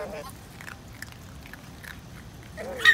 Oh, my God.